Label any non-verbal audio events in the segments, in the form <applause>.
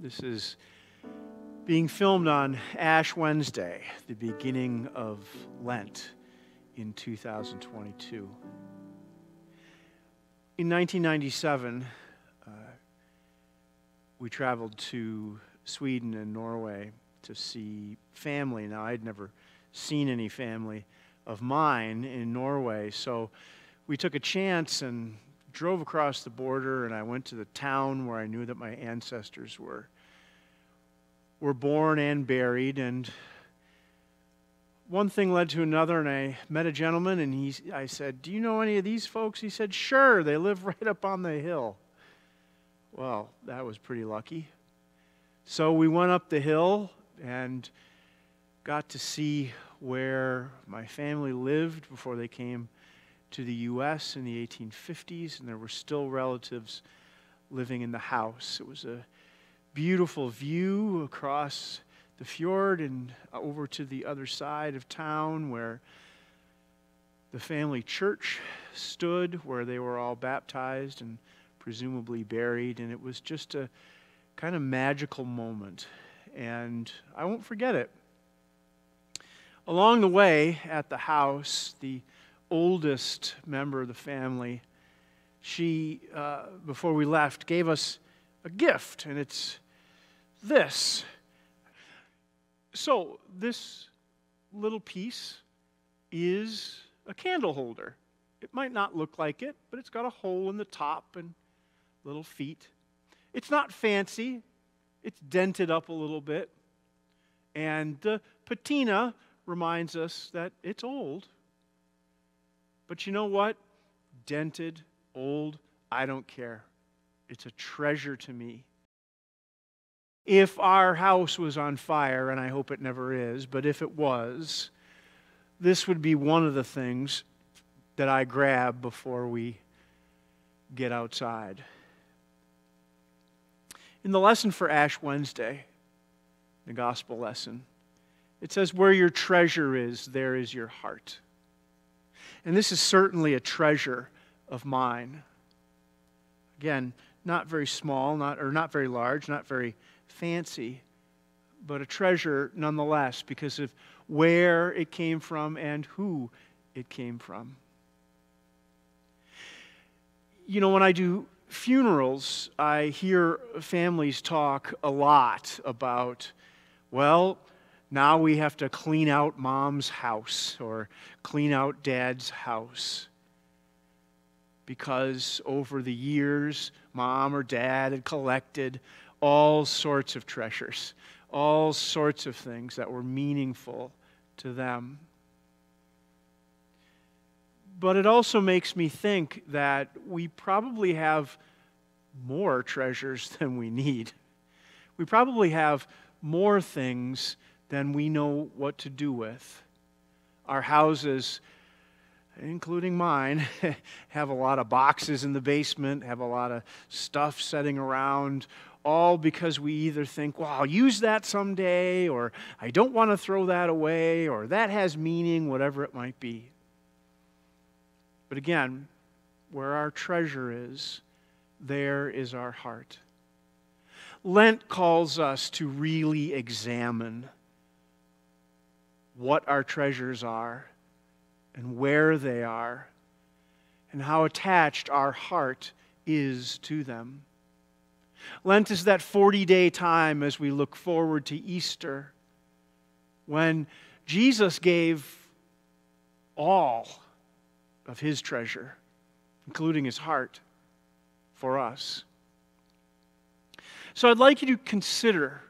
This is being filmed on Ash Wednesday, the beginning of Lent in 2022. In 1997, uh, we traveled to Sweden and Norway to see family. Now, I'd never seen any family of mine in Norway, so we took a chance and drove across the border and I went to the town where I knew that my ancestors were were born and buried and one thing led to another and I met a gentleman and he I said, "Do you know any of these folks?" He said, "Sure, they live <laughs> right up on the hill." Well, that was pretty lucky. So we went up the hill and got to see where my family lived before they came to the U.S. in the 1850s, and there were still relatives living in the house. It was a beautiful view across the fjord and uh, over to the other side of town where the family church stood, where they were all baptized and presumably buried. And it was just a kind of magical moment. And I won't forget it. Along the way at the house, the oldest member of the family, she, uh, before we left, gave us a gift, and it's this. So, this little piece is a candle holder. It might not look like it, but it's got a hole in the top and little feet. It's not fancy, it's dented up a little bit. And the patina reminds us that it's old. But you know what? Dented, old, I don't care. It's a treasure to me. If our house was on fire, and I hope it never is, but if it was, this would be one of the things that I grab before we get outside. In the lesson for Ash Wednesday, the gospel lesson, it says, Where your treasure is, there is your heart. And this is certainly a treasure of mine. Again, not very small, not, or not very large, not very fancy, but a treasure nonetheless because of where it came from and who it came from. You know, when I do funerals, I hear families talk a lot about, well, now we have to clean out mom's house or clean out dad's house. Because over the years, mom or dad had collected all sorts of treasures, all sorts of things that were meaningful to them. But it also makes me think that we probably have more treasures <laughs> than we need. We probably have more things than we know what to do with. Our houses, including mine, <laughs> have a lot of boxes in the basement, have a lot of stuff setting around, all because we either think, well, I'll use that someday, or I don't want to throw that away, or that has meaning, whatever it might be. But again, where our treasure is, there is our heart. Lent calls us to really examine what our treasures are and where they are and how attached our heart is to them. Lent is that 40 day time as we look forward to Easter when Jesus gave all of his treasure, including his heart, for us. So I'd like you to consider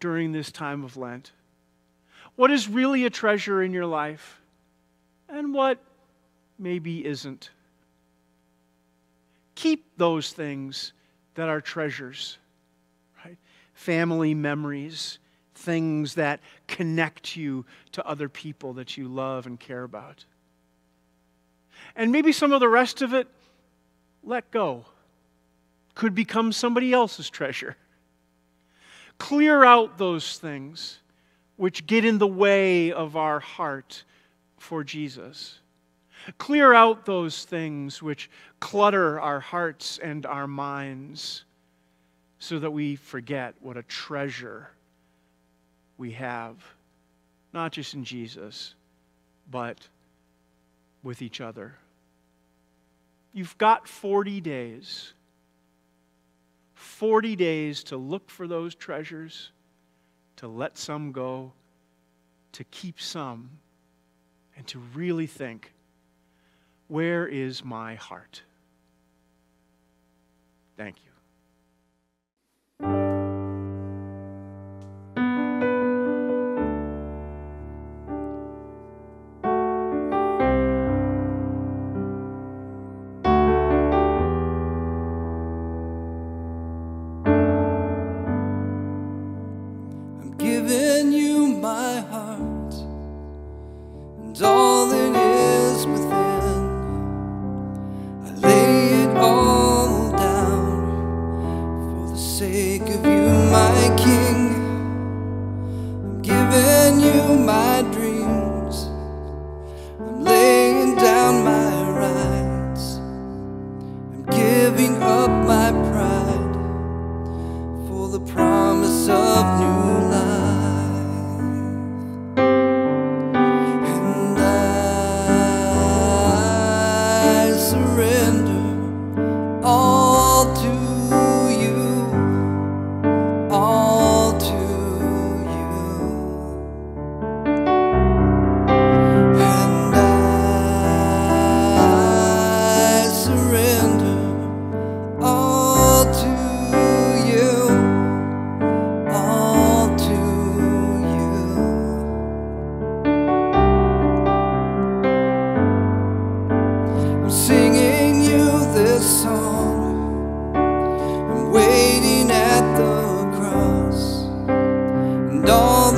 during this time of Lent what is really a treasure in your life and what maybe isn't. Keep those things that are treasures, right? Family memories, things that connect you to other people that you love and care about. And maybe some of the rest of it, let go. Could become somebody else's treasure. Clear out those things which get in the way of our heart for Jesus. Clear out those things which clutter our hearts and our minds so that we forget what a treasure we have, not just in Jesus, but with each other. You've got 40 days. 40 days to look for those treasures, to let some go, to keep some, and to really think where is my heart? Thank you.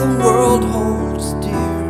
the world holds dear.